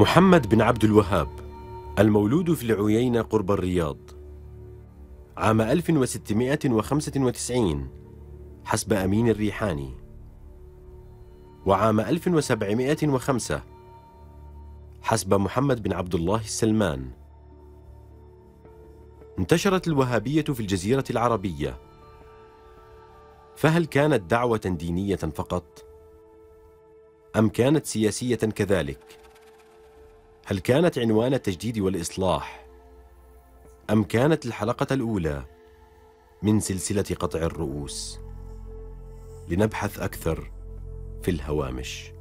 محمد بن عبد الوهاب المولود في العيينة قرب الرياض عام 1695 حسب أمين الريحاني وعام 1705 حسب محمد بن عبد الله السلمان انتشرت الوهابية في الجزيرة العربية فهل كانت دعوة دينية فقط؟ أم كانت سياسية كذلك؟ هل كانت عنوان التجديد والإصلاح؟ أم كانت الحلقة الأولى من سلسلة قطع الرؤوس؟ لنبحث أكثر في الهوامش.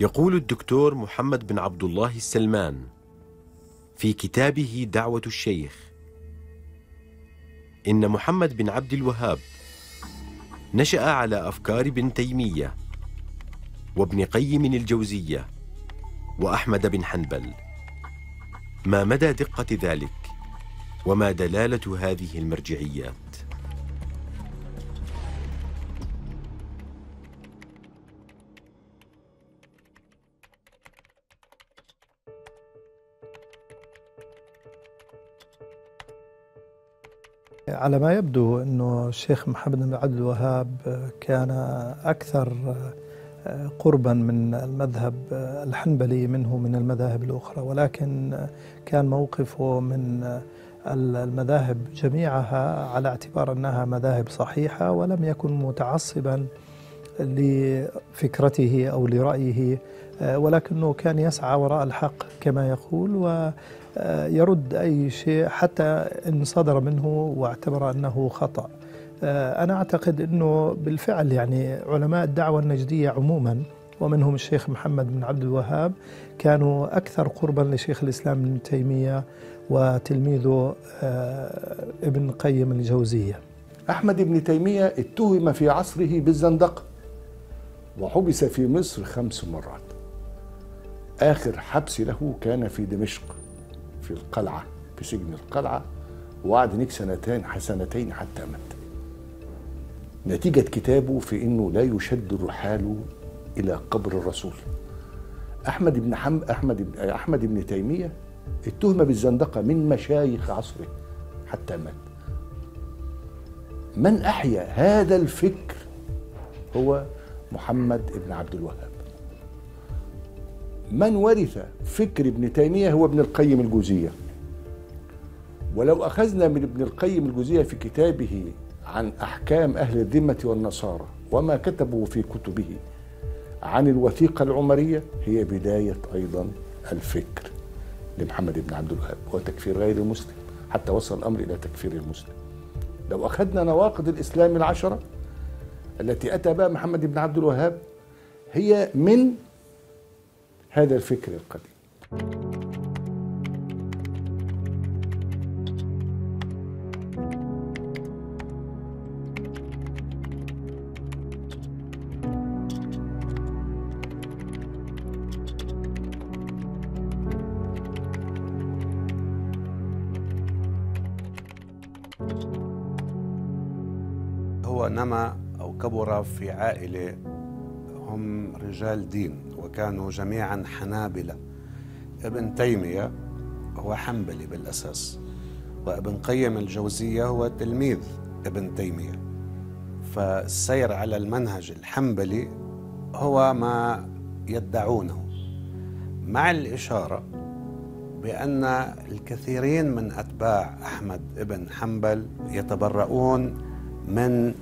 يقول الدكتور محمد بن عبد الله السلمان في كتابه دعوة الشيخ. إن محمد بن عبد الوهاب نشأ على أفكار ابن تيمية وابن قيم الجوزية وأحمد بن حنبل. ما مدى دقة ذلك وما دلالة هذه المرجعيات؟ على ما يبدو أنه الشيخ محمد بن عبد الوهاب كان أكثر قربا من المذهب الحنبلي منه من المذاهب الأخرى ولكن كان موقفه من المذاهب جميعها على اعتبار أنها مذاهب صحيحة ولم يكن متعصبا لفكرته أو لرأيه ولكنه كان يسعى وراء الحق كما يقول ويرد أي شيء حتى إن صدر منه واعتبر أنه خطأ. أنا أعتقد أنه بالفعل يعني علماء الدعوة النجدية عموما ومنهم الشيخ محمد بن عبد الوهاب كانوا أكثر قربا لشيخ الإسلام ابن تيمية وتلميذه ابن قيم الجوزية. أحمد بن تيمية اتهم في عصره بالزندقة وحبس في مصر خمس مرات. آخر حبس له كان في دمشق في القلعة في سجن القلعة وقعد هناك سنتين سنتين حتى مات. نتيجة كتابه في أنه لا يشد الرحال إلى قبر الرسول. أحمد بن حم أحمد بن أحمد بن تيمية اتهم بالزندقة من مشايخ عصره حتى مات. من أحيا هذا الفكر هو محمد بن عبد الوهاب. من ورث فكر ابن تيمية هو ابن القيم الجوزية. ولو أخذنا من ابن القيم الجوزية في كتابه عن أحكام أهل الذمة والنصارى وما كتبه في كتبه عن الوثيقة العمرية هي بداية أيضا الفكر لمحمد بن عبد الوهاب وتكفير غير المسلم حتى وصل الأمر إلى تكفير المسلم. لو أخذنا نواقض الإسلام العشرة التي أتى بها محمد بن عبد الوهاب هي من هذا الفكر القديم. هو نما أو كبر في عائلة هم رجال دين. وكانوا جميعا حنابلة. ابن تيمية هو حنبلي بالأساس وابن قيم الجوزية هو تلميذ ابن تيمية. فالسير على المنهج الحنبلي هو ما يدعونه مع الإشارة بأن الكثيرين من أتباع أحمد ابن حنبل يتبرؤون من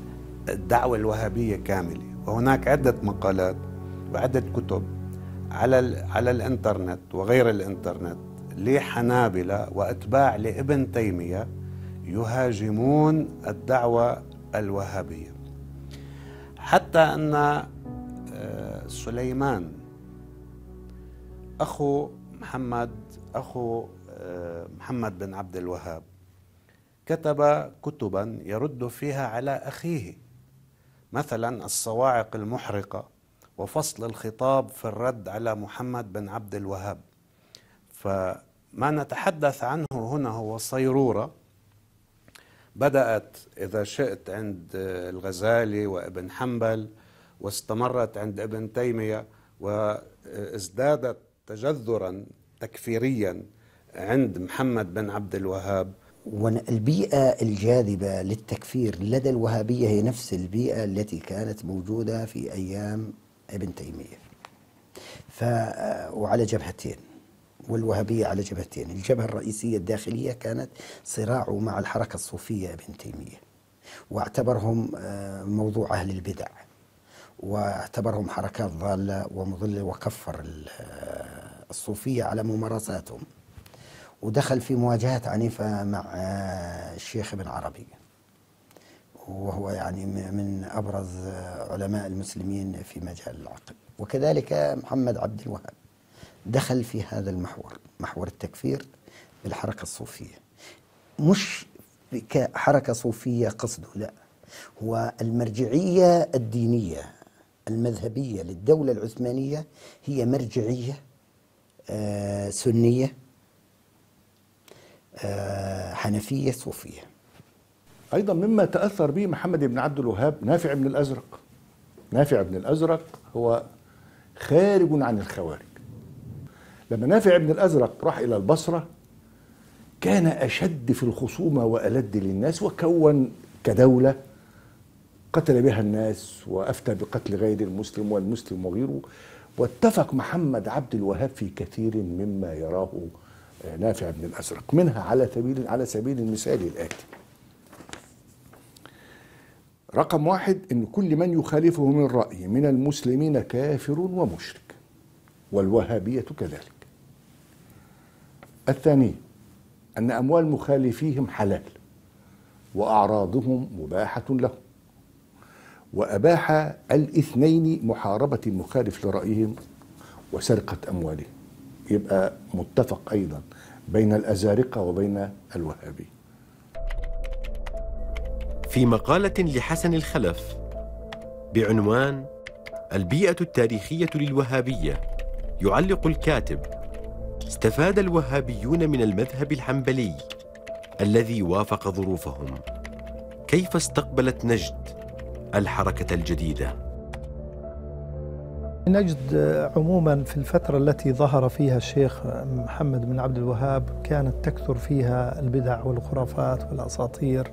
الدعوة الوهابية كاملة. وهناك عدة مقالات وعدة كتب على على الإنترنت وغير الإنترنت لحنابلة وأتباع لابن تيمية يهاجمون الدعوة الوهابية. حتى أن سليمان أخو محمد أخو محمد بن عبد الوهاب كتب كتبا يرد فيها على أخيه مثلا الصواعق المحرقة وفصل الخطاب في الرد على محمد بن عبد الوهاب. ما نتحدث عنه هنا هو صيرورة. بدأت إذا شئت عند الغزالي وابن حنبل واستمرت عند ابن تيمية وازدادت تجذرا تكفيريا عند محمد بن عبد الوهاب. والبيئة الجاذبة للتكفير لدى الوهابية هي نفس البيئة التي كانت موجودة في أيام ابن تيمية. ف وعلى جبهتين والوهابية على جبهتين. الجبهة الرئيسية الداخلية كانت صراعه مع الحركة الصوفية ابن تيمية واعتبرهم آه، موضوع أهل البدع واعتبرهم حركات ضالة ومضلة وكفر آه، الصوفية على ممارساتهم. ودخل في مواجهات عنيفة مع آه، الشيخ ابن عربي. وهو يعني من أبرز علماء المسلمين في مجال العقل. وكذلك محمد عبد الوهاب دخل في هذا المحور محور التكفير بالحركة الصوفية. مش كحركة صوفية قصده لا. هو المرجعية الدينية المذهبية للدولة العثمانية هي مرجعية آه سنية آه حنفية صوفية. أيضا مما تأثر به محمد بن عبد الوهاب نافع بن الأزرق. نافع بن الأزرق هو خارج عن الخوارج. لما نافع بن الأزرق راح إلى البصرة كان أشد في الخصومة وألد للناس وكون كدولة قتل بها الناس وأفتى بقتل غير المسلم والمسلم وغيره. واتفق محمد عبد الوهاب في كثير مما يراه نافع بن الأزرق منها على سبيل على سبيل المثال الآتي. رقم واحد إن كل من يخالفه من رأي من المسلمين كافر ومشرك والوهابية كذلك. الثاني أن أموال مخالفيهم حلال وأعراضهم مباحة لهم وأباح الاثنين محاربة المخالف لرأيهم وسرقة أموالهم. يبقى متفق أيضا بين الأزارقة وبين الوهابي في مقالة لحسن الخلف بعنوان البيئة التاريخية للوهابية يعلق الكاتب استفاد الوهابيون من المذهب الحنبلي الذي وافق ظروفهم كيف استقبلت نجد الحركة الجديدة؟ نجد عموما في الفترة التي ظهر فيها الشيخ محمد بن عبد الوهاب كانت تكثر فيها البدع والخرافات والأساطير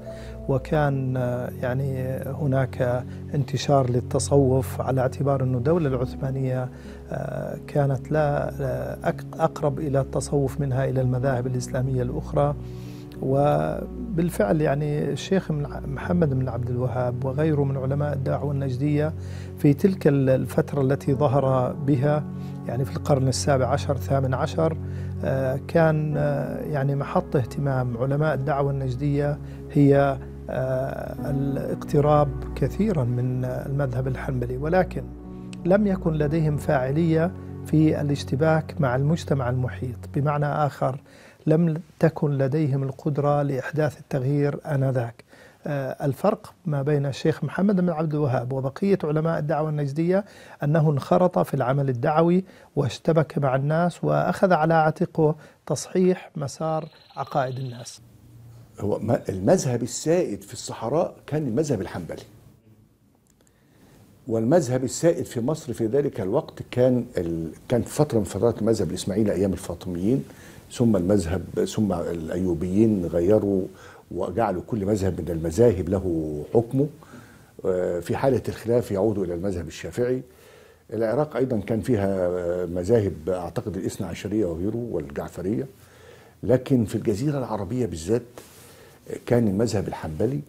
وكان يعني هناك انتشار للتصوف على اعتبار أن الدولة العثمانية كانت لا أقرب إلى التصوف منها إلى المذاهب الإسلامية الأخرى. وبالفعل يعني الشيخ محمد بن عبد الوهاب وغيره من علماء الدعوة النجدية في تلك الفترة التي ظهر بها يعني في القرن السابع عشر الثامن عشر آه، كان آه، يعني محط اهتمام علماء الدعوة النجدية هي آه، الاقتراب كثيرا من المذهب الحنبلي. ولكن لم يكن لديهم فاعلية في الاشتباك مع المجتمع المحيط. بمعنى آخر لم تكن لديهم القدرة لإحداث التغيير آنذاك. آه، الفرق ما بين الشيخ محمد بن عبد الوهاب وبقية علماء الدعوة النجدية أنه انخرط في العمل الدعوي واشتبك مع الناس وأخذ على عاتقه تصحيح مسار عقائد الناس. هو المذهب السائد في الصحراء كان المذهب الحنبلي. والمذهب السائد في مصر في ذلك الوقت كان ال... كان فترة من فترات المذهب الإسماعيلي أيام الفاطميين. ثم المذهب ثم الأيوبيين غيروا وجعلوا كل مذهب من المذاهب له حكمه. آه، في حالة الخلاف يعودوا إلى المذهب الشافعي. العراق أيضا كان فيها مذاهب أعتقد الاثنى عشرية وغيره والجعفرية. لكن في الجزيرة العربية بالذات كان المذهب الحنبلي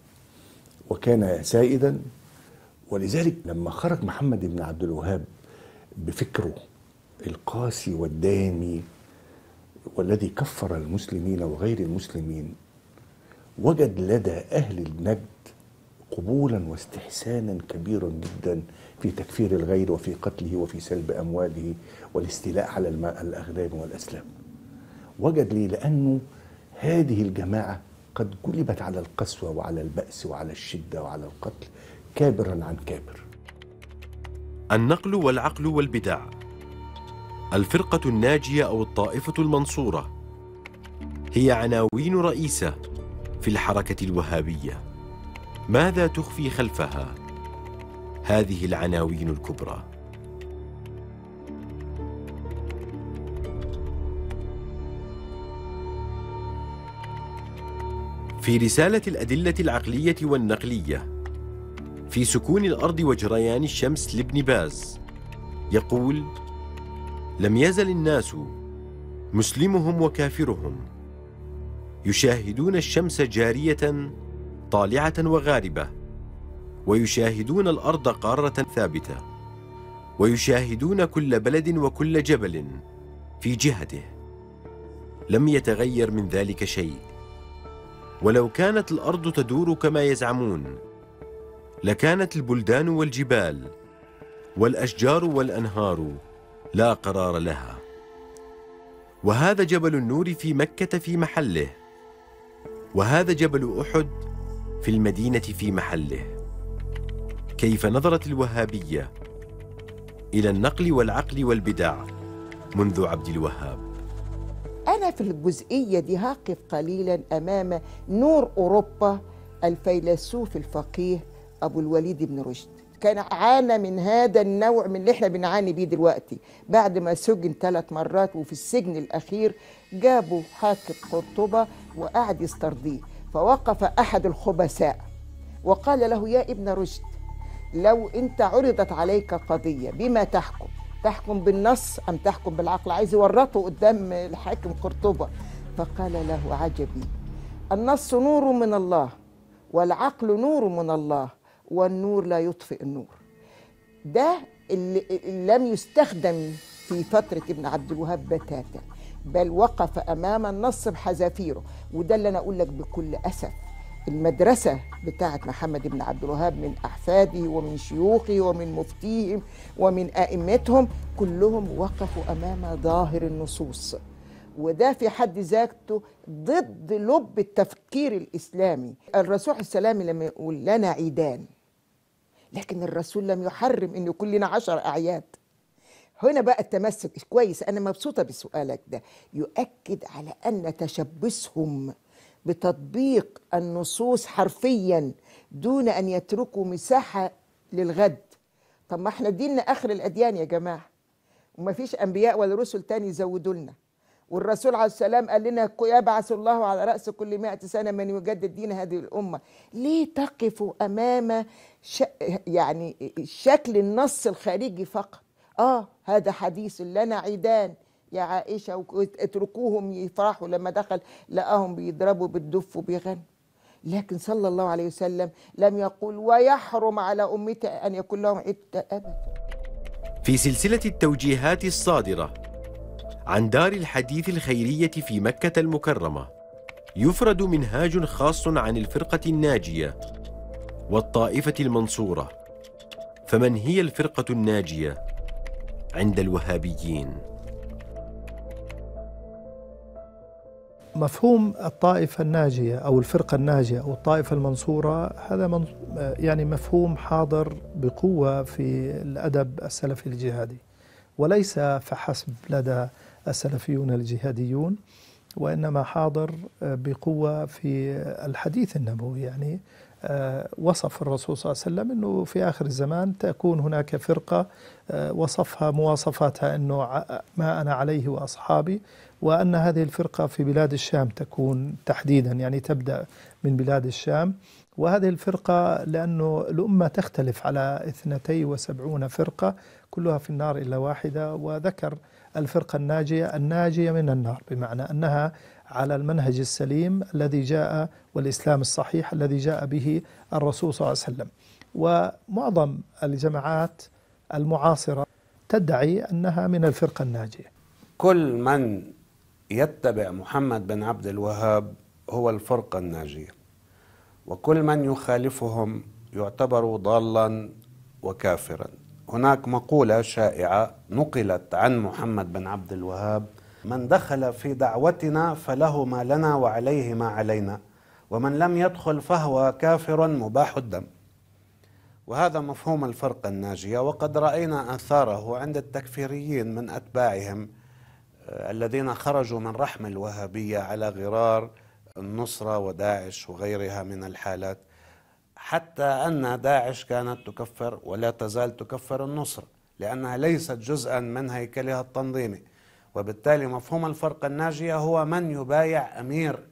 وكان سائدا. ولذلك لما خرج محمد بن عبد الوهاب بفكره القاسي والدامي والذي كفر المسلمين وغير المسلمين وجد لدى أهل النجد قبولا واستحسانا كبيرا جدا في تكفير الغير وفي قتله وفي سلب أمواله والاستيلاء على الماء الأغنام والأسلام. وجد لي لأنه هذه الجماعة قد جلبت على القسوة وعلى البأس وعلى الشدة وعلى القتل كابرا عن كابر. النقل والعقل والبدع الفرقة الناجية أو الطائفة المنصورة. هي عناوين رئيسة في الحركة الوهابية. ماذا تخفي خلفها؟ هذه العناوين الكبرى. في رسالة الأدلة العقلية والنقلية في سكون الأرض وجريان الشمس لابن باز يقول لم يزل الناس مسلمهم وكافرهم يشاهدون الشمس جارية طالعة وغاربة ويشاهدون الأرض قارة ثابتة ويشاهدون كل بلد وكل جبل في جهته. لم يتغير من ذلك شيء. ولو كانت الأرض تدور كما يزعمون لكانت البلدان والجبال والأشجار والأنهار لا قرار لها. وهذا جبل النور في مكة في محله. وهذا جبل أحد في المدينة في محله. كيف نظرت الوهابية إلى النقل والعقل والبدع منذ عبد الوهاب؟ أنا في الجزئية دي هقف قليلا أمام نور أوروبا الفيلسوف الفقيه أبو الوليد بن رشد. كان عانى من هذا النوع من اللي إحنا بنعاني بيه دلوقتي. بعد ما سجن ثلاث مرات وفي السجن الأخير جابوا حاكم قرطبة وقعد يسترضيه. فوقف أحد الخبثاء وقال له يا ابن رشد لو أنت عرضت عليك قضية بما تحكم تحكم بالنص أم تحكم بالعقل؟ عايز يورطه قدام الحاكم قرطبة. فقال له عجبي النص نور من الله والعقل نور من الله. والنور لا يطفئ النور. ده اللي لم يستخدم في فترة ابن عبد الوهاب بتاتا بل وقف أمام النص بحذافيره وده اللي أنا أقول لك بكل أسف. المدرسة بتاعة محمد بن عبد الوهاب من أحفاده ومن شيوخه ومن مفتيهم ومن أئمتهم كلهم وقفوا أمام ظاهر النصوص. وده في حد ذاته ضد لب التفكير الإسلامي. الرسول السلام لما يقول لنا عيدان. لكن الرسول لم يحرم أن يكون لنا عشر أعياد. هنا بقى التمسك كويس. أنا مبسوطة بسؤالك ده. يؤكد على أن تشبثهم بتطبيق النصوص حرفيا دون أن يتركوا مساحة للغد. طب ما إحنا ديننا آخر الأديان يا جماعة. وما فيش أنبياء ولا رسل تاني يزودوا لنا. والرسول عليه السلام قال لنا يبعث الله على رأس كل مائة سنة من يجدد دين هذه الأمة. ليه تقفوا أمام ش... يعني شكل النص الخارجي فقط؟ آه هذا حديث لنا عيدان. يا عائشة اتركوهم يفرحوا لما دخل لقاهم بيضربوا بالدف وبيغنوا. لكن صلى الله عليه وسلم لم يقول ويحرم على أمتي أن يكون لهم عيد أبدا. في سلسلة التوجيهات الصادرة عن دار الحديث الخيرية في مكة المكرمة يفرد منهاج خاص عن الفرقة الناجية والطائفة المنصورة فمن هي الفرقة الناجية عند الوهابيين؟ مفهوم الطائفة الناجية أو الفرقة الناجية أو الطائفة المنصورة هذا من يعني مفهوم حاضر بقوة في الأدب السلفي الجهادي وليس فحسب لدى السلفيون الجهاديون وإنما حاضر بقوة في الحديث النبوي. يعني وصف الرسول صلى الله عليه وسلم أنه في آخر الزمان تكون هناك فرقة وصفها مواصفاتها أنه ما أنا عليه وأصحابي وأن هذه الفرقة في بلاد الشام تكون تحديدا. يعني تبدأ من بلاد الشام. وهذه الفرقة لأنه الأمة تختلف على 72 فرقة كلها في النار إلا واحدة. وذكر الفرقة الناجية الناجية من النار بمعنى أنها على المنهج السليم الذي جاء والإسلام الصحيح الذي جاء به الرسول صلى الله عليه وسلم. ومعظم الجماعات المعاصرة تدعي أنها من الفرقة الناجية. كل من يتبع محمد بن عبد الوهاب هو الفرقة الناجية. وكل من يخالفهم يعتبر ضالا وكافرا. هناك مقولة شائعة نقلت عن محمد بن عبد الوهاب من دخل في دعوتنا فله ما لنا وعليه ما علينا ومن لم يدخل فهو كافر مباح الدم. وهذا مفهوم الفرقة الناجية وقد رأينا آثاره عند التكفيريين من أتباعهم آه، الذين خرجوا من رحم الوهابية على غرار النصرة وداعش وغيرها من الحالات. حتى أن داعش كانت تكفر ولا تزال تكفر النصرة لأنها ليست جزءا من هيكلها التنظيمي. وبالتالي مفهوم الفرقة الناجية هو من يبايع أمير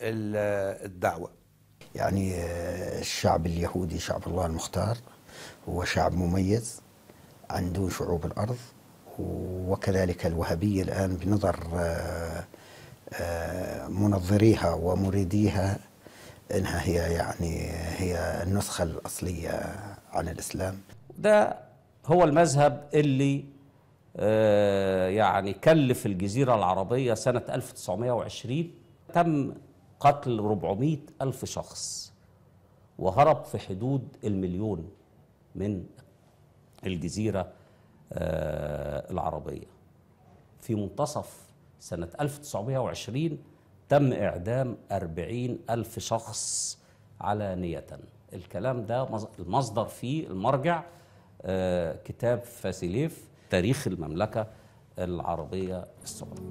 الدعوة. يعني آه، الشعب اليهودي شعب الله المختار هو شعب مميز عن دون شعوب الأرض وكذلك الوهابية الآن بنظر آه، آه، منظريها ومريديها إنها هي يعني هي النسخة الأصلية عن الإسلام. ده هو المذهب اللي آه، يعني كلف الجزيرة العربية سنة 1920 تم قتل 400 ألف شخص وهرب في حدود المليون من الجزيرة آه، العربية. في منتصف سنة 1920 تم إعدام 40 ألف شخص علانية الكلام ده المصدر فيه المرجع آه، كتاب فاسيليف تاريخ المملكة العربية السعودية.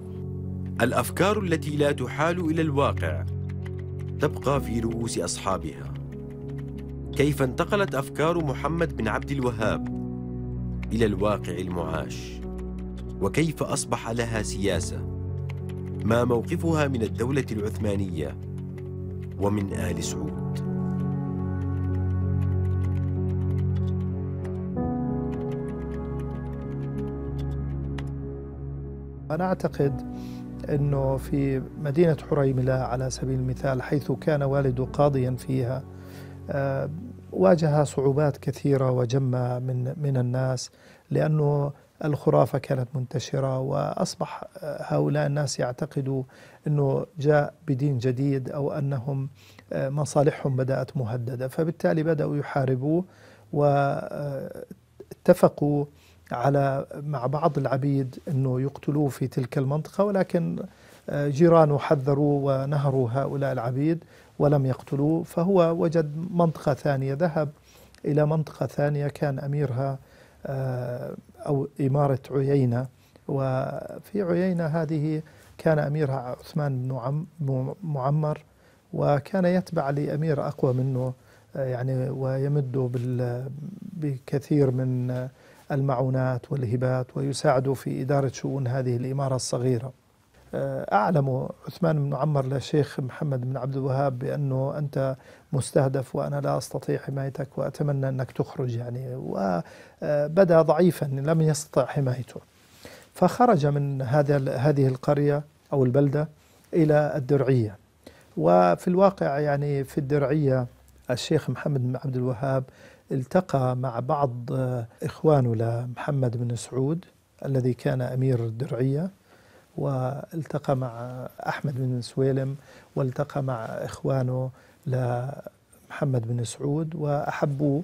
الأفكار التي لا تحال إلى الواقع تبقى في رؤوس أصحابها. كيف انتقلت أفكار محمد بن عبد الوهاب إلى الواقع المعاش؟ وكيف أصبح لها سياسة؟ ما موقفها من الدولة العثمانية ومن آل سعود. أنا أعتقد أنه في مدينة حريملة على سبيل المثال حيث كان والده قاضيا فيها آه، واجه صعوبات كثيرة وجمة من من الناس لأنه الخرافة كانت منتشرة وأصبح هؤلاء الناس يعتقدوا أنه جاء بدين جديد أو أنهم آه، مصالحهم بدأت مهددة. فبالتالي بدأوا يحاربوه واتفقوا على مع بعض العبيد أنه يقتلوه في تلك المنطقة ولكن آه، جيرانه حذروا ونهروا هؤلاء العبيد ولم يقتلوه. فهو وجد منطقة ثانية ذهب إلى منطقة ثانية كان أميرها آه، أو إمارة عيينة. وفي عيينة هذه كان أميرها عثمان بن معمر وكان يتبع لأمير أقوى منه يعني ويمد بكثير من المعونات والهبات ويساعد في إدارة شؤون هذه الإمارة الصغيرة. أعلم عثمان بن عمر للشيخ محمد بن عبد الوهاب بأنه أنت مستهدف وأنا لا أستطيع حمايتك وأتمنى أنك تخرج يعني وبدأ ضعيفا لم يستطع حمايته. فخرج من هذا هذه القرية أو البلدة إلى الدرعية. وفي الواقع يعني في الدرعية الشيخ محمد بن عبد الوهاب التقى مع بعض إخوانه لمحمد بن سعود الذي كان أمير الدرعية. والتقى مع أحمد بن سويلم والتقى مع إخوانه لمحمد بن سعود وأحبوه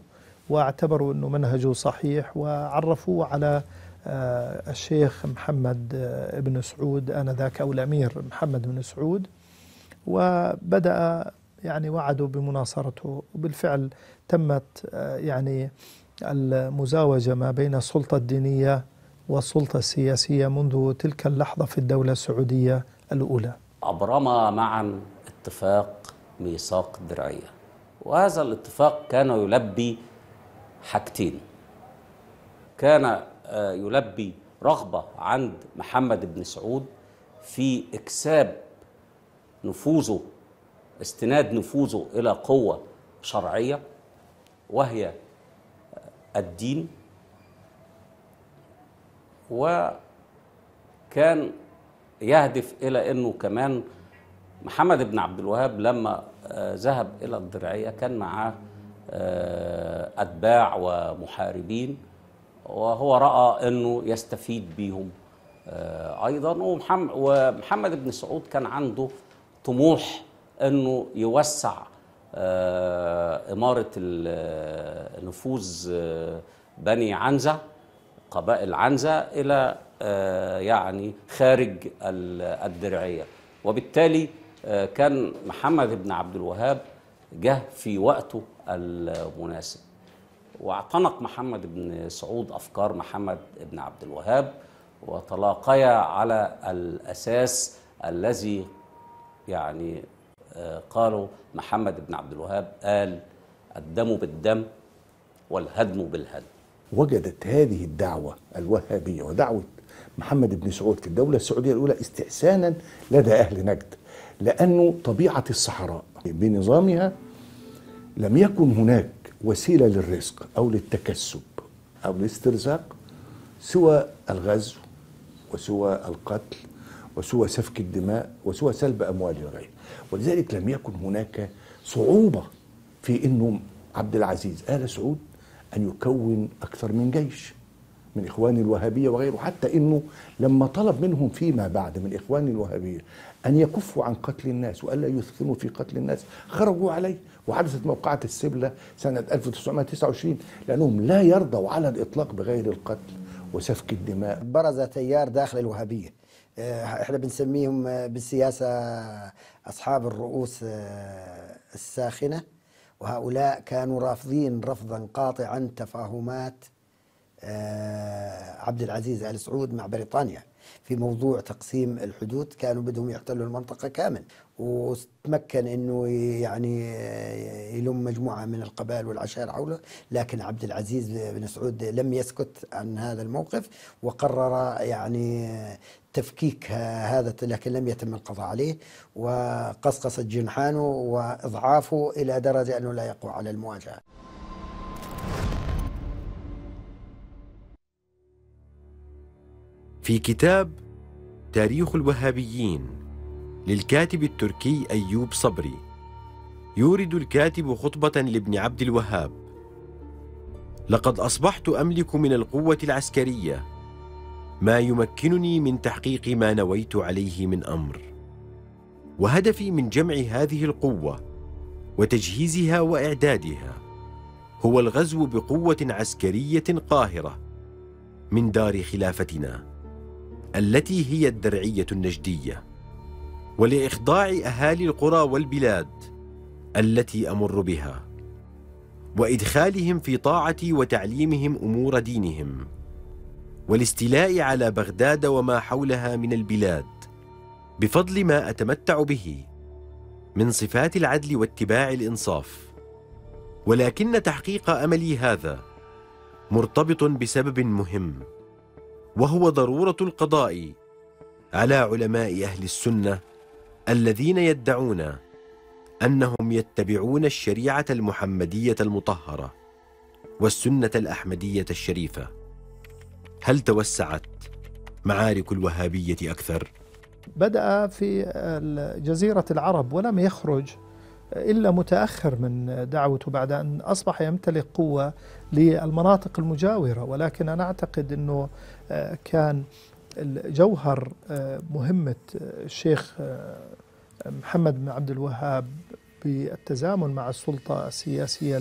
واعتبروا أنه منهجه صحيح وعرفوه على آه، الشيخ محمد آه، بن سعود آنذاك أو الأمير محمد بن سعود. وبدأ يعني وعدوا بمناصرته. وبالفعل تمت آه، يعني المزاوجة ما بين السلطة الدينية والسلطة السياسية منذ تلك اللحظة في الدولة السعودية الأولى. أبرما معا اتفاق ميثاق درعية. وهذا الاتفاق كان يلبي حاجتين. كان آه، يلبي رغبة عند محمد بن سعود في إكساب نفوذه استناد نفوذه إلى قوة شرعية وهي الدين. وكان يهدف إلى أنه كمان محمد بن عبد الوهاب لما آه، ذهب إلى الدرعية كان معاه آه، أتباع ومحاربين وهو رأى أنه يستفيد بيهم آه، أيضا. ومحمد بن سعود كان عنده طموح أنه يوسع إمارة نفوذ بني عنزة. قبائل عنزة إلى آه، يعني خارج الدرعية. وبالتالي آه، كان محمد بن عبد الوهاب جه في وقته المناسب. واعتنق محمد بن سعود أفكار محمد بن عبد الوهاب وتلاقيا على الأساس الذي يعني آه، قالوا محمد بن عبد الوهاب قال الدم بالدم والهدم بالهدم. وجدت هذه الدعوة الوهابية ودعوة محمد بن سعود في الدولة السعودية الأولى استحسانا لدى أهل نجد لأنه طبيعة الصحراء بنظامها لم يكن هناك وسيلة للرزق أو للتكسب أو الاسترزاق سوى الغزو وسوى القتل وسوى سفك الدماء وسوى سلب أموال الغير. ولذلك لم يكن هناك صعوبة في أنه عبد العزيز آل سعود أن يكون أكثر من جيش من إخوان الوهابية وغيره. حتى أنه لما طلب منهم فيما بعد من إخوان الوهابية أن يكفوا عن قتل الناس وألا يثخنوا في قتل الناس خرجوا عليه وحدثت موقعة السبلة سنة 1929 لأنهم لا يرضوا على الإطلاق بغير القتل وسفك الدماء. برز تيار داخل الوهابية. آه، إحنا بنسميهم آه، بالسياسة أصحاب الرؤوس آه، الساخنة. وهؤلاء كانوا رافضين رفضا قاطعا تفاهمات آه، عبد العزيز آل سعود مع بريطانيا في موضوع تقسيم الحدود. كانوا بدهم يحتلوا المنطقة كامل وتمكن إنه يعني يلم مجموعة من القبائل والعشائر حوله لكن عبد العزيز بن سعود لم يسكت عن هذا الموقف وقرر يعني تفكيك هذا لكن لم يتم القضاء عليه وقصقصت جنحانه وإضعافه إلى درجة أنه لا يقوى على المواجهة. في كتاب تاريخ الوهابيين للكاتب التركي أيوب صبري. يورد الكاتب خطبة لابن عبد الوهاب. لقد أصبحت أملك من القوة العسكرية. ما يمكنني من تحقيق ما نويت عليه من أمر. وهدفي من جمع هذه القوة وتجهيزها وإعدادها هو الغزو بقوة عسكرية قاهرة من دار خلافتنا التي هي الدرعية النجدية. ولإخضاع أهالي القرى والبلاد التي أمر بها وإدخالهم في طاعتي وتعليمهم أمور دينهم والاستيلاء على بغداد وما حولها من البلاد بفضل ما أتمتع به من صفات العدل واتباع الإنصاف. ولكن تحقيق أملي هذا مرتبط بسبب مهم وهو ضرورة القضاء على علماء أهل السنة الذين يدعون أنهم يتبعون الشريعة المحمدية المطهرة والسنة الأحمدية الشريفة. هل توسعت معارك الوهابية أكثر؟ بدأ في جزيرة العرب ولم يخرج إلا متأخر من دعوته بعد أن أصبح يمتلك قوة للمناطق المجاورة ولكن أنا أعتقد أنه آه، كان جوهر آه، مهمة الشيخ آه، محمد بن عبد الوهاب بالتزامن مع السلطة السياسية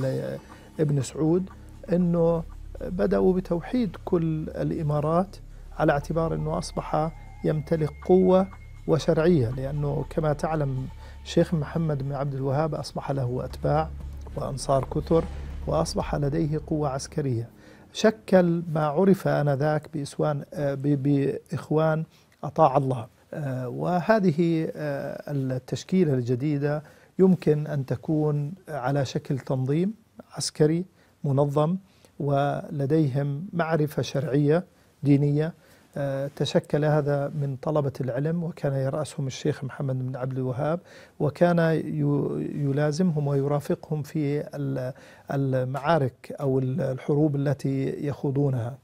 لابن سعود أنه بدأوا بتوحيد كل الإمارات على اعتبار أنه أصبح يمتلك قوة وشرعية لأنه كما تعلم الشيخ محمد بن عبد الوهاب أصبح له أتباع وأنصار كثر وأصبح لديه قوة عسكرية. شكل ما عرف آنذاك بإسوان آه، بإخوان أطاع الله. آه، وهذه آه، التشكيلة الجديدة يمكن أن تكون على شكل تنظيم عسكري منظم ولديهم معرفة شرعية دينية تشكل هذا من طلبة العلم وكان يرأسهم الشيخ محمد بن عبد الوهاب وكان يلازمهم ويرافقهم في المعارك أو الحروب التي يخوضونها.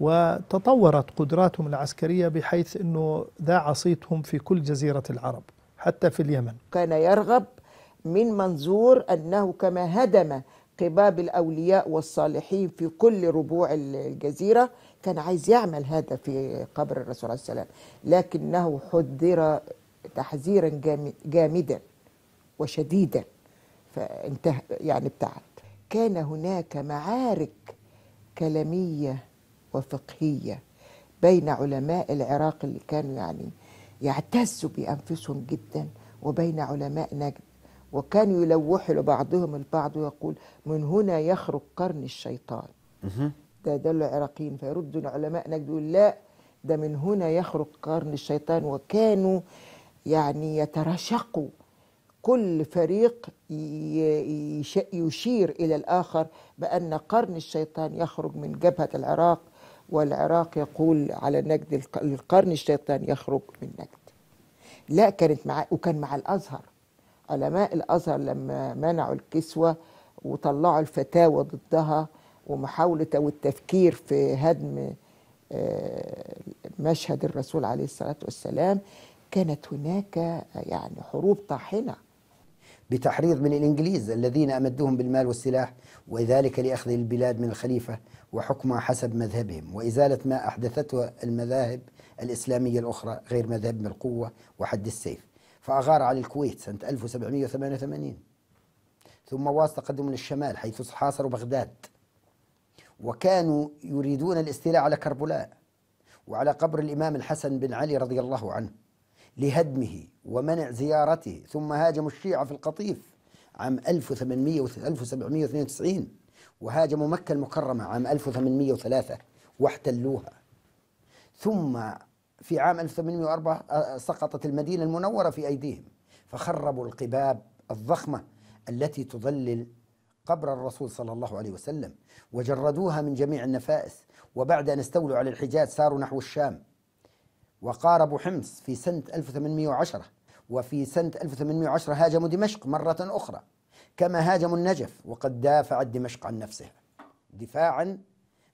وتطورت قدراتهم العسكرية بحيث أنه ذاع صيتهم في كل جزيرة العرب حتى في اليمن. كان يرغب من منظور أنه كما هدم قباب الأولياء والصالحين في كل ربوع الجزيرة كان عايز يعمل هذا في قبر الرسول عليه السلام لكنه حذر تحذيرا جامدا وشديدا فانتهى يعني ابتعد. كان هناك معارك كلامية وفقهية بين علماء العراق اللي كانوا يعني يعتزوا بأنفسهم جدا وبين علماء نجد وكانوا يلوحوا لبعضهم البعض ويقول من هنا يخرج قرن الشيطان. ده العراقيين فيردوا علماء نجد يقول لا ده من هنا يخرج قرن الشيطان وكانوا يعني يتراشقوا. كل فريق يشير إلى الآخر بأن قرن الشيطان يخرج من جبهة العراق والعراق يقول على نجد الق- القرن الشيطان يخرج من نجد لا كانت مع وكان مع الأزهر. علماء الأزهر لما منعوا الكسوة وطلعوا الفتاوى ضدها ومحاولة والتفكير في هدم آه، مشهد الرسول عليه الصلاة والسلام كانت هناك يعني حروب طاحنة. بتحريض من الإنجليز الذين أمدوهم بالمال والسلاح وذلك لأخذ البلاد من الخليفة وحكمها حسب مذهبهم وإزالة ما أحدثته المذاهب الإسلامية الأخرى غير مذهب بالقوة وحد السيف. فأغار على الكويت سنة 1788 ثم واصل تقدم للشمال حيث حاصروا بغداد. وكانوا يريدون الاستيلاء على كربلاء وعلى قبر الإمام الحسن بن علي رضي الله عنه لهدمه ومنع زيارته ثم هاجموا الشيعة في القطيف عام 1800 و 1792 وهاجموا مكة المكرمة عام 1803 واحتلوها. ثم في عام 1804 آه، سقطت المدينة المنورة في أيديهم فخربوا القباب الضخمة التي تظلل قبر الرسول صلى الله عليه وسلم وجردوها من جميع النفائس وبعد أن استولوا على الحجاز ساروا نحو الشام. وقاربوا حمص في سنة 1810 وفي سنة 1810 هاجموا دمشق مرة أخرى كما هاجموا النجف وقد دافعت دمشق عن نفسها. دفاعا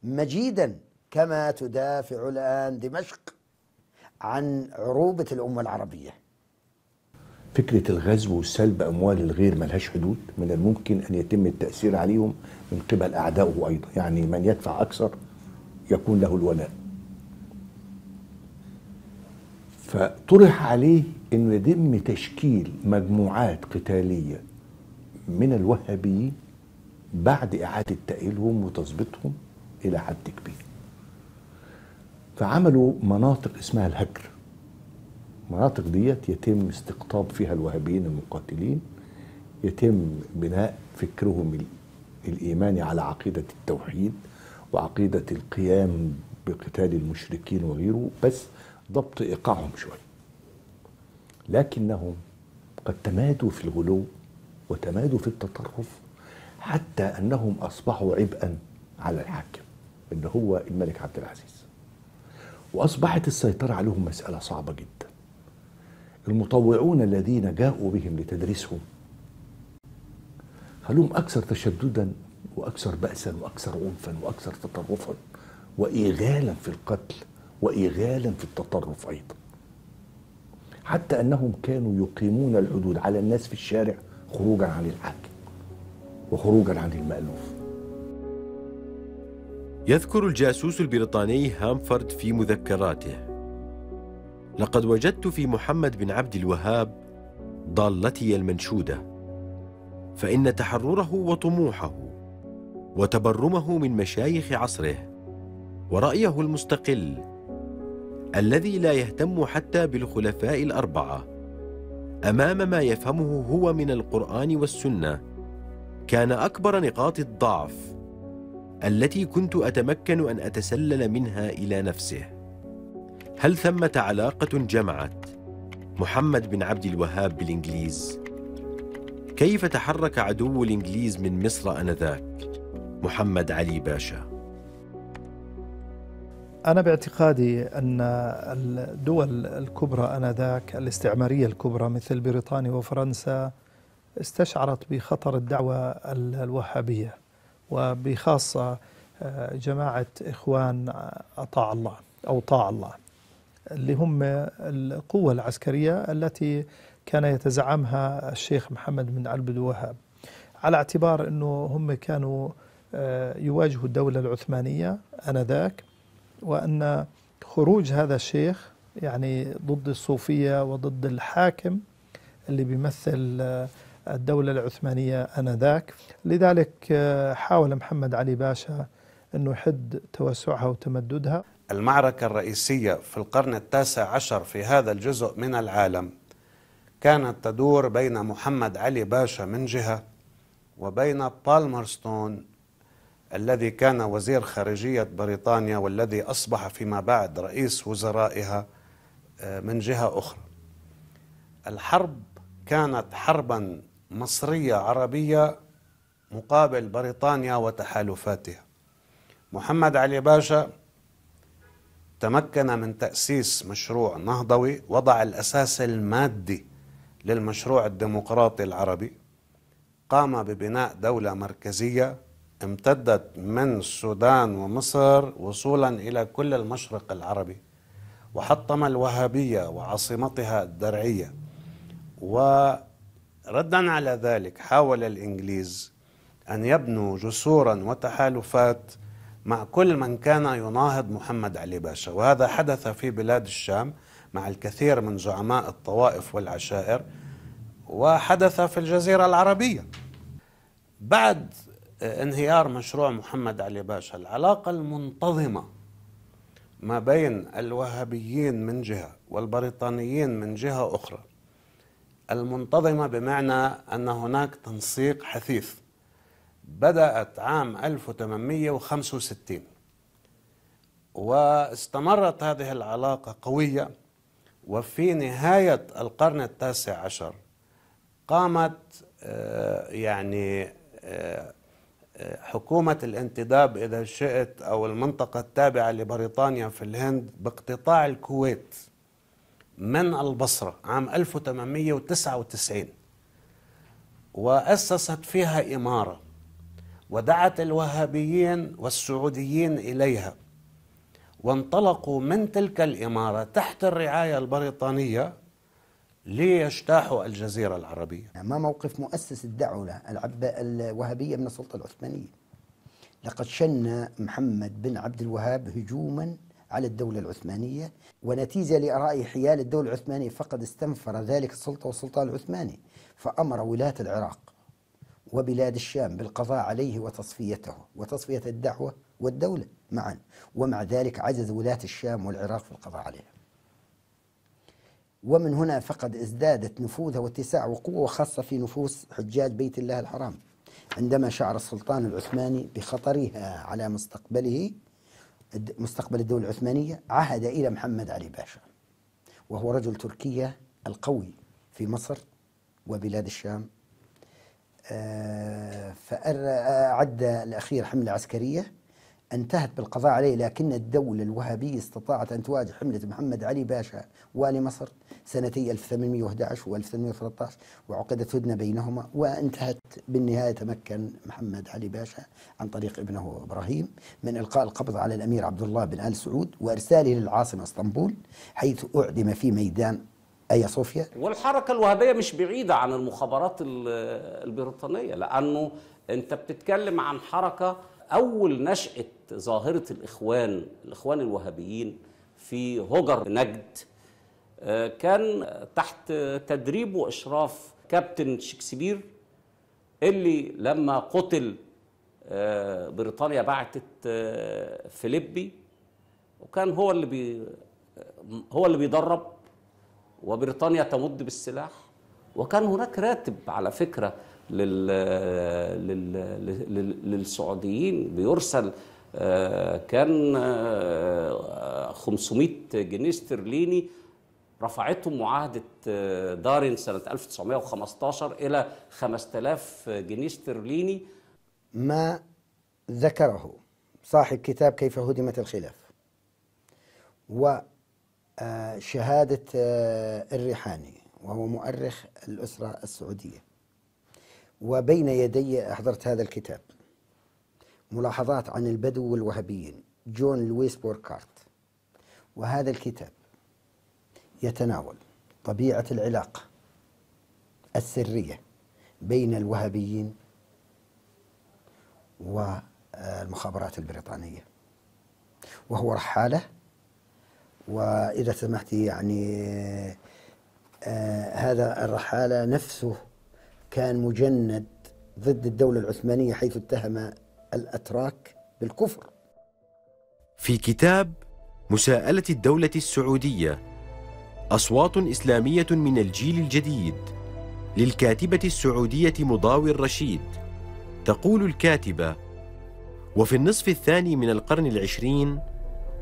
مجيدا كما تدافع الآن دمشق عن عروبة الأمة العربية. فكرة الغزو وسلب أموال الغير ملهاش حدود من الممكن أن يتم التأثير عليهم من قبل أعدائه أيضا. يعني من يدفع أكثر يكون له الولاء. فطرح عليه أنه يتم تشكيل مجموعات قتالية من الوهابيين بعد إعادة تأهيلهم وتظبيطهم إلى حد كبير. فعملوا مناطق اسمها الهجر. المناطق ديت يتم استقطاب فيها الوهابيين المقاتلين يتم بناء فكرهم ال- الإيماني على عقيدة التوحيد وعقيدة القيام بقتال المشركين وغيره بس ضبط إيقاعهم شوية. لكنهم قد تمادوا في الغلو وتمادوا في التطرف حتى أنهم أصبحوا عبئا على الحاكم اللي هو الملك عبد العزيز. وأصبحت السيطرة عليهم مسألة صعبة جدا. المطوعون الذين جاءوا بهم لتدريسهم. خلوهم أكثر تشددا وأكثر بأسا وأكثر عنفا وأكثر تطرفا وإيغالا في القتل وإيغالا في التطرف أيضا. حتى أنهم كانوا يقيمون الحدود على الناس في الشارع خروجا عن الحاكم وخروجا عن المألوف. يذكر الجاسوس البريطاني هامفورد في مذكراته لقد وجدت في محمد بن عبد الوهاب ضالتي المنشودة فإن تحرره وطموحه وتبرمه من مشايخ عصره ورأيه المستقل الذي لا يهتم حتى بالخلفاء الأربعة أمام ما يفهمه هو من القرآن والسنة كان أكبر نقاط الضعف التي كنت أتمكن أن أتسلل منها إلى نفسه. هل ثمة علاقة جمعت محمد بن عبد الوهاب بالإنجليز؟ كيف تحرك عدو الإنجليز من مصر آنذاك؟ محمد علي باشا. أنا باعتقادي أن الدول الكبرى آنذاك الاستعمارية الكبرى مثل بريطانيا وفرنسا استشعرت بخطر الدعوة ال- الوهابية وبخاصة آه، جماعة إخوان أطاع الله أو طاع الله. اللي هم القوة العسكرية التي كان يتزعمها الشيخ محمد بن عبد الوهاب. على اعتبار أنه هم كانوا آه، يواجهوا الدولة العثمانية آنذاك وأن خروج هذا الشيخ يعني ضد الصوفية وضد الحاكم اللي بيمثل آه، الدولة العثمانية آنذاك. لذلك آه، حاول محمد علي باشا أنه يحد توسعها وتمددها. المعركة الرئيسية في القرن التاسع عشر في هذا الجزء من العالم كانت تدور بين محمد علي باشا من جهة وبين بالمرستون الذي كان وزير خارجية بريطانيا والذي أصبح فيما بعد رئيس وزرائها آه، من جهة أخرى. الحرب كانت حربا مصرية عربية مقابل بريطانيا وتحالفاتها. محمد علي باشا تمكن من تأسيس مشروع نهضوي وضع الأساس المادي للمشروع الديمقراطي العربي. قام ببناء دولة مركزية امتدت من السودان ومصر وصولا إلى كل المشرق العربي وحطم الوهابية وعاصمتها الدرعية. وردا على ذلك حاول الإنجليز أن يبنوا جسورا وتحالفات مع كل من كان يناهض محمد علي باشا وهذا حدث في بلاد الشام مع الكثير من زعماء الطوائف والعشائر وحدث في الجزيرة العربية. بعد انهيار مشروع محمد علي باشا العلاقة المنتظمة ما بين الوهابيين من جهة والبريطانيين من جهة أخرى المنتظمة بمعنى أن هناك تنسيق حثيث. بدأت عام 1865 واستمرت هذه العلاقة قوية وفي نهاية القرن التاسع عشر قامت آه، يعني آه، حكومة الانتداب إذا شئت أو المنطقة التابعة لبريطانيا في الهند باقتطاع الكويت من البصرة عام 1899 وأسست فيها إمارة. ودعت الوهابيين والسعوديين إليها وانطلقوا من تلك الإمارة تحت الرعاية البريطانية ليجتاحوا الجزيرة العربية. ما موقف مؤسس الدعوة الوهابية من السلطة العثمانية؟ لقد شن محمد بن عبد الوهاب هجوما على الدولة العثمانية ونتيجة لأراء حيال الدولة العثمانية فقد استنفر ذلك السلطة والسلطان العثماني فأمر ولاة العراق وبلاد الشام بالقضاء عليه وتصفيته وتصفية الدعوة والدولة معا. ومع ذلك عجز ولاة الشام والعراق في القضاء عليها ومن هنا فقد ازدادت نفوذها واتساع وقوة خاصة في نفوس حجاج بيت الله الحرام. عندما شعر السلطان العثماني بخطرها على مستقبله مستقبل الدولة العثمانية عهد إلى محمد علي باشا. وهو رجل تركيا القوي في مصر وبلاد الشام فأعد الأخير حملة عسكرية انتهت بالقضاء عليه لكن الدولة الوهابية استطاعت أن تواجه حملة محمد علي باشا والي مصر سنتي 1811 و 1813 وعقدت هدنة بينهما وانتهت بالنهاية تمكن محمد علي باشا عن طريق ابنه إبراهيم من إلقاء القبض على الأمير عبد الله بن آل سعود وإرساله للعاصمة اسطنبول حيث أعدم في ميدان ايا صوفيا؟ والحركة الوهابية مش بعيدة عن المخابرات البريطانية لأنه أنت بتتكلم عن حركة أول نشاه ظاهرة الإخوان الإخوان الوهابيين في هجر نجد آه، كان تحت تدريب وإشراف كابتن شكسبير اللي لما قتل آه، بريطانيا بعتت آه، فيليبي وكان هو اللي بي هو اللي بيدرب. وبريطانيا تمد بالسلاح. وكان هناك راتب على فكرة لل لل للسعوديين. بيرسل آه، كان 500 آه، جنيه استرليني. رفعتهم معاهدة آه، دارين سنة 1915 إلى 5000 جنيه استرليني. ما ذكره صاحب كتاب كيف هدمت الخلاف. وشهادة الريحاني وهو مؤرخ الأسرة السعودية. وبين يدي أحضرت هذا الكتاب. ملاحظات عن البدو والوهابيين. جون لويس بوركارت. وهذا الكتاب يتناول طبيعة العلاقة السرية بين الوهابيين والمخابرات البريطانية. وهو رحالة وإذا سمحت يعني آه هذا الرحالة نفسه كان مجند ضد الدولة العثمانية حيث اتهم الأتراك بالكفر. في كتاب مساءلة الدولة السعودية أصوات إسلامية من الجيل الجديد للكاتبة السعودية مضاوي الرشيد. تقول الكاتبة وفي النصف الثاني من القرن العشرين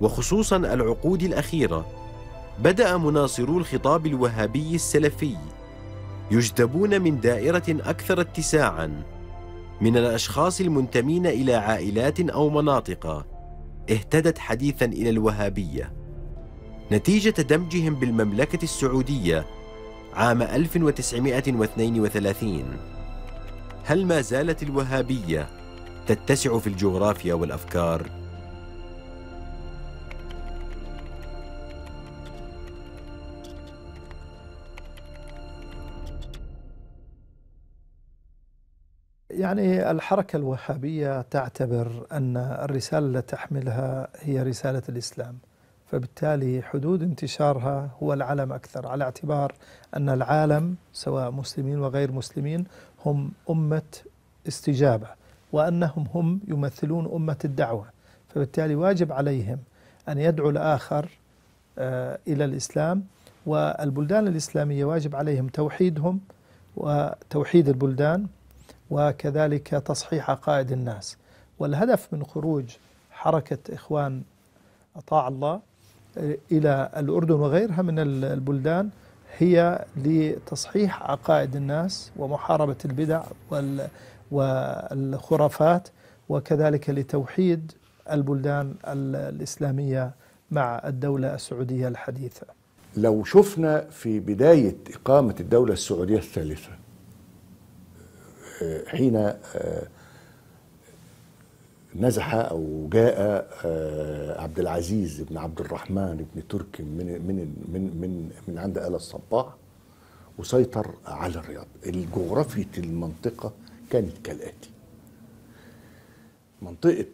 وخصوصا العقود الأخيرة. بدأ مناصرو الخطاب الوهابي السلفي. يجذبون من دائرة أكثر اتساعا. من الأشخاص المنتمين إلى عائلات أو مناطق. اهتدت حديثا إلى الوهابية. نتيجة دمجهم بالمملكة السعودية عام 1932 هل ما زالت الوهابية تتسع في الجغرافيا والأفكار؟ يعني الحركة الوهابية تعتبر أن الرسالة التي تحملها هي رسالة الإسلام. فبالتالي حدود انتشارها هو العالم أكثر على اعتبار أن العالم سواء مسلمين وغير مسلمين هم أمة استجابة وأنهم هم يمثلون أمة الدعوة. فبالتالي واجب عليهم أن يدعوا الآخر آه، إلى الإسلام والبلدان الإسلامية واجب عليهم توحيدهم وتوحيد البلدان وكذلك تصحيح عقائد الناس. والهدف من خروج حركة إخوان أطاع الله إلى الأردن وغيرها من البلدان هي لتصحيح عقائد الناس ومحاربة البدع والخرافات وكذلك لتوحيد البلدان الإسلامية مع الدولة السعودية الحديثة. لو شفنا في بداية إقامة الدولة السعودية الثالثة حين آه، نزح أو جاء آه، عبد العزيز بن عبد الرحمن بن تركي من من من من من عند آل الصباح وسيطر على الرياض. الجغرافية المنطقة كانت كالآتي. منطقة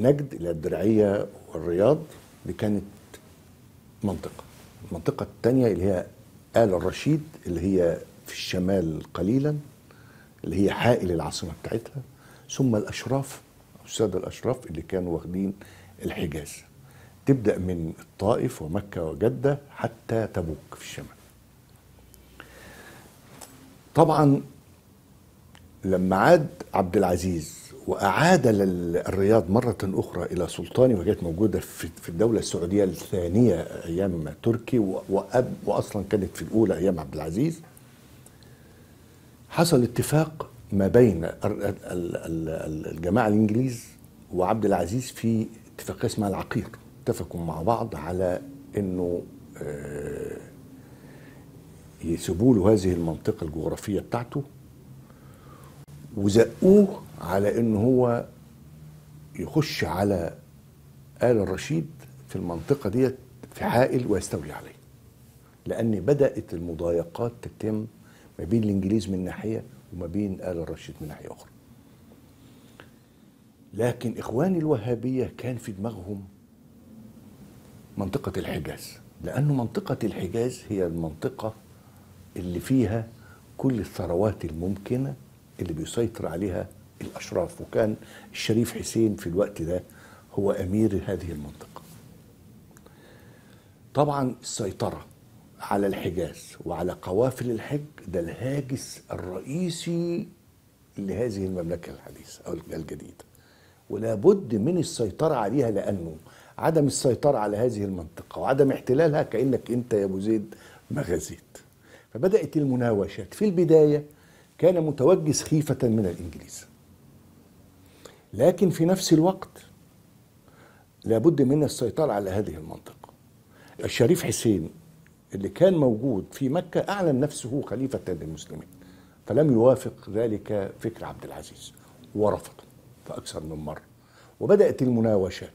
نجد إلى الدرعية والرياض دي كانت منطقة. المنطقة الثانية اللي هي آل الرشيد اللي هي في الشمال قليلا اللي هي حائل العاصمة بتاعتها ثم الأشراف الساده الأشراف اللي كانوا واخدين الحجاز. تبدأ من الطائف ومكة وجدة حتى تبوك في الشمال. طبعا لما عاد عبد العزيز وأعاد الرياض مرة أخرى إلى سلطاني وكانت موجودة في الدولة السعودية الثانية أيام تركي واصلا كانت في الأولى أيام عبد العزيز حصل اتفاق ما بين الجماعة الإنجليز وعبد العزيز في اتفاقيه اسمها العقير اتفقوا مع بعض على إنه آه، يسيبوا له هذه المنطقة الجغرافية بتاعته وزقوه على انه هو يخش على آل الرشيد في المنطقة ديت في حائل ويستولي عليه. لأن بدأت المضايقات تتم ما بين الإنجليز من ناحية وما بين آل الرشيد من ناحية أخرى. لكن اخوان الوهابية كان في دماغهم منطقة الحجاز لأنه منطقة الحجاز هي المنطقة اللي فيها كل الثروات الممكنة اللي بيسيطر عليها الأشراف وكان الشريف حسين في الوقت ده هو أمير هذه المنطقة. طبعا السيطرة على الحجاز وعلى قوافل الحج ده الهاجس الرئيسي لهذه المملكة الحديثة أو الجديدة. ولا بد من السيطرة عليها لأنه عدم السيطرة على هذه المنطقة وعدم احتلالها كأنك أنت يا أبو زيد ما غزيت فبدأت المناوشات. في البداية كان متوجس خيفة من الإنجليز. لكن في نفس الوقت لابد من السيطرة على هذه المنطقة. الشريف حسين اللي كان موجود في مكة أعلن نفسه خليفة للمسلمين فلم يوافق ذلك فكر عبد العزيز ورفضه فأكثر من مرة. وبدأت المناوشات.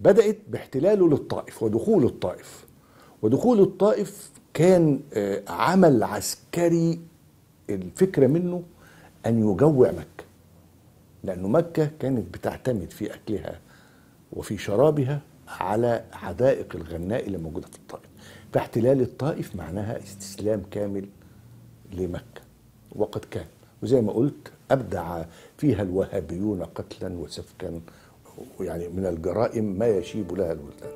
بدأت باحتلاله للطائف ودخول الطائف. ودخول الطائف كان آه، عمل عسكري الفكرة منه أن يجوع مكة. لأنه مكة كانت بتعتمد في أكلها وفي شرابها على حدائق الغناء اللي موجودة في الطائف. فاحتلال الطائف معناها استسلام كامل لمكة. وقد كان. وزي ما قلت أبدع فيها الوهابيون قتلا وسفكا يعني من الجرائم ما يشيب لها الولدان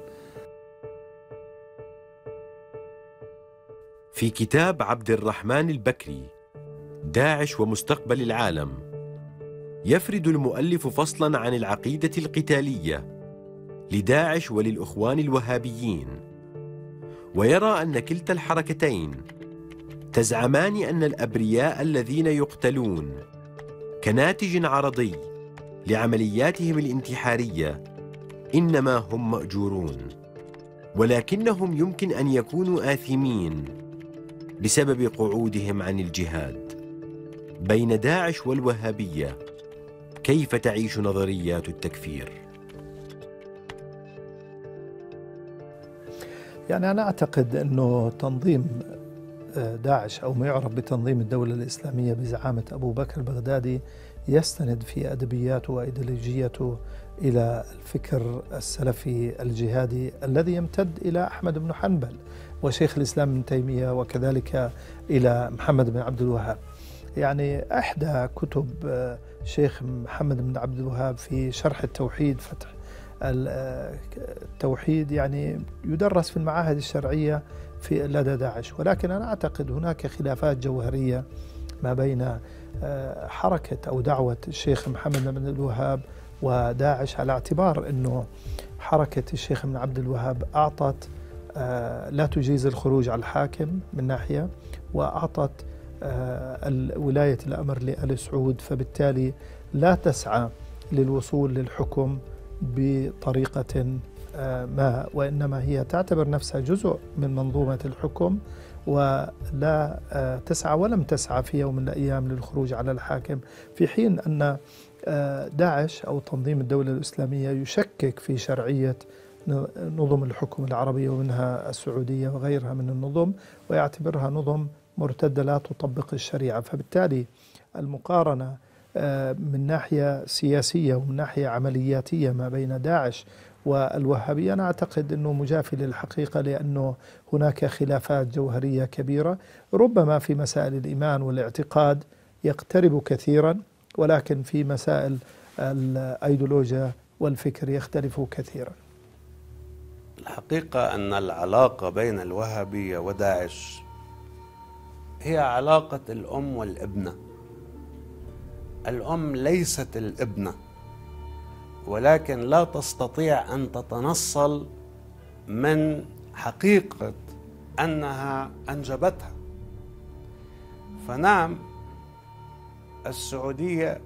في كتاب عبد الرحمن البكري داعش ومستقبل العالم يفرد المؤلف فصلا عن العقيدة القتالية لداعش وللإخوان الوهابيين. ويرى أن كلتا الحركتين تزعمان أن الأبرياء الذين يقتلون كناتج عرضي لعملياتهم الانتحارية إنما هم مأجورون ولكنهم يمكن أن يكونوا آثمين بسبب قعودهم عن الجهاد بين داعش والوهابية كيف تعيش نظريات التكفير؟ يعني أنا أعتقد أنه تنظيم آه، داعش أو ما يعرف بتنظيم الدولة الإسلامية بزعامة أبو بكر البغدادي يستند في أدبياته وإيديولوجيته إلى الفكر السلفي الجهادي الذي يمتد إلى أحمد بن حنبل وشيخ الإسلام ابن تيمية وكذلك إلى محمد بن عبد الوهاب. يعني إحدى كتب آه، شيخ محمد بن عبد الوهاب في شرح التوحيد فتح التوحيد يعني يدرس في المعاهد الشرعية في لدى داعش. ولكن أنا أعتقد هناك خلافات جوهرية ما بين آه، حركة أو دعوة الشيخ محمد بن الوهاب وداعش على اعتبار أنه حركة الشيخ بن عبد الوهاب أعطت آه، لا تجيز الخروج على الحاكم من ناحية وأعطت ولاية الأمر لآل سعود فبالتالي لا تسعى للوصول للحكم بطريقة آه، ما وإنما هي تعتبر نفسها جزء من منظومة الحكم ولا آه، تسعى ولم تسعى في يوم من الأيام للخروج على الحاكم في حين أن آه، داعش أو تنظيم الدولة الإسلامية يشكك في شرعية نظم الحكم العربية ومنها السعودية وغيرها من النظم ويعتبرها نظم مرتدة لا تطبق الشريعة. فبالتالي المقارنة من ناحية سياسية ومن ناحية عملياتية ما بين داعش والوهابية أنا أعتقد أنه مجافي للحقيقة لأنه هناك خلافات جوهرية كبيرة. ربما في مسائل الإيمان والاعتقاد يقترب كثيرا ولكن في مسائل الأيديولوجيا والفكر يختلف كثيرا. الحقيقة أن العلاقة بين الوهابية وداعش هي علاقة الأم والابنة. الأم ليست الابنة ولكن لا تستطيع أن تتنصل من حقيقة أنها أنجبتها. فنعم السعودية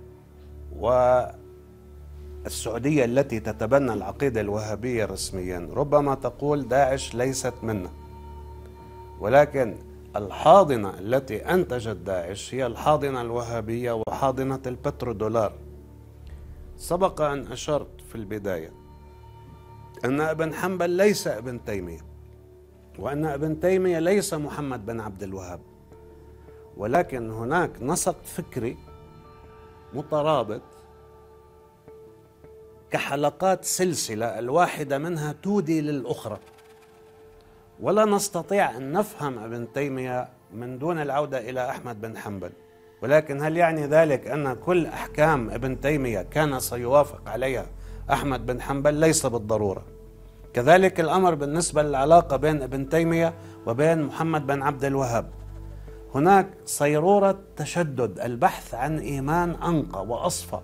والسعودية التي تتبنى العقيدة الوهابية رسميا ربما تقول داعش ليست منا ولكن الحاضنة التي انتجت داعش هي الحاضنة الوهابية وحاضنة البترودولار. سبق أن أشرت في البداية أن أبن حنبل ليس ابن تيمية وأن ابن تيمية ليس محمد بن عبد الوهاب. ولكن هناك نسق فكري مترابط كحلقات سلسلة الواحدة منها تودي للأخرى. ولا نستطيع أن نفهم ابن تيمية من دون العودة إلى أحمد بن حنبل. ولكن هل يعني ذلك أن كل أحكام ابن تيمية كان سيوافق عليها أحمد بن حنبل؟ ليس بالضرورة. كذلك الأمر بالنسبة للعلاقة بين ابن تيمية وبين محمد بن عبد الوهاب. هناك صيرورة تشدد البحث عن إيمان أنقى وأصفى.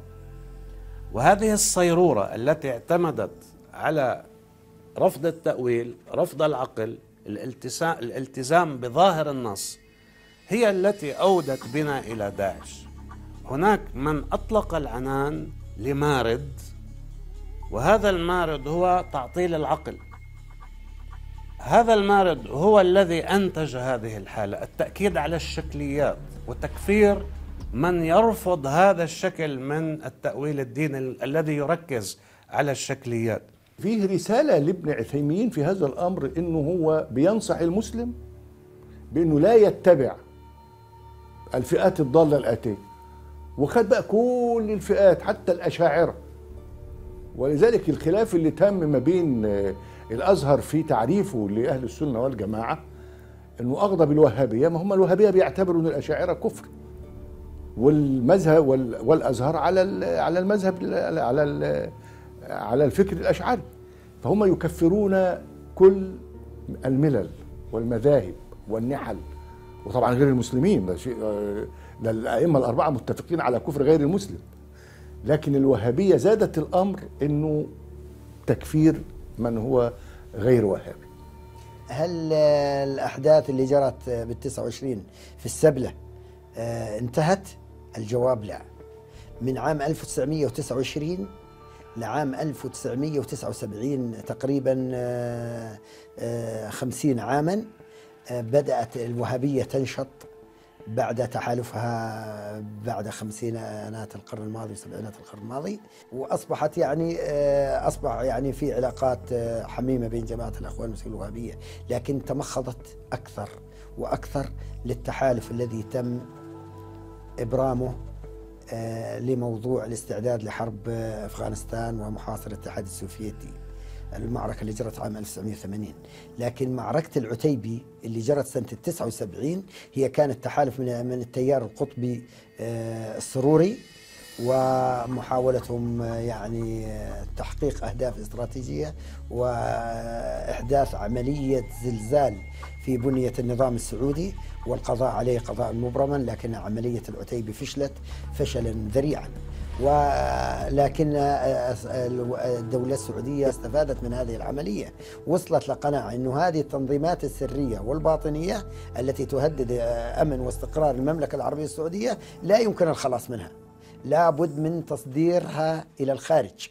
وهذه الصيرورة التي اعتمدت على رفض التأويل رفض العقل الالتزام بظاهر النص هي التي أودت بنا إلى داعش. هناك من أطلق العنان لمارد وهذا المارد هو تعطيل العقل. هذا المارد هو الذي أنتج هذه الحالة التأكيد على الشكليات وتكفير من يرفض هذا الشكل من التأويل الديني الذي يركز على الشكليات. فيه رسالة لابن عثيمين في هذا الأمر إنه هو بينصح المسلم بأنه لا يتبع الفئات الضالة الآتية. وخد بقى كل الفئات حتى الأشاعرة. ولذلك الخلاف اللي تم ما بين آه، الأزهر في تعريفه لأهل السنة والجماعة إنه أغضب الوهابية. ما هم الوهابية بيعتبروا ان الأشاعرة كفر. والمذهب والأزهر على على المذهب على على الفكر الأشعري. فهم يكفرون كل الملل والمذاهب والنحل وطبعا غير المسلمين ده شيء ده الأئمة الأربعة متفقين على كفر غير المسلم. لكن الوهابية زادت الأمر إنه تكفير من هو غير وهابي. هل آه، الأحداث اللي جرت آه، بال 29 في السبلة آه، انتهت؟ الجواب لا. من عام 1929 لعام 1979 تقريبا آه، آه، 50 عاما آه، بدأت الوهابية تنشط بعد تحالفها بعد خمسينات القرن الماضي وسبعينات القرن الماضي. وأصبحت يعني آه، أصبح يعني في علاقات آه، حميمة بين جماعة الأخوان المسلمين الوهابية لكن تمخضت أكثر وأكثر للتحالف الذي تم إبرامه آه، لموضوع الاستعداد لحرب آه، أفغانستان ومحاصرة الاتحاد السوفيتي المعركة اللي جرت عام 1980 لكن معركة العتيبي اللي جرت سنة 79 هي كانت تحالف من من التيار القطبي آه، السروري. ومحاولتهم يعني تحقيق أهداف استراتيجية وإحداث عملية زلزال في بنية النظام السعودي. والقضاء عليه قضاء مبرما لكن عملية العتيبي فشلت فشلا ذريعا. ولكن الدولة السعودية استفادت من هذه العملية وصلت لقناعة أن هذه التنظيمات السرية والباطنية التي تهدد أمن واستقرار المملكة العربية السعودية لا يمكن الخلاص منها. لا بد من تصديرها إلى الخارج.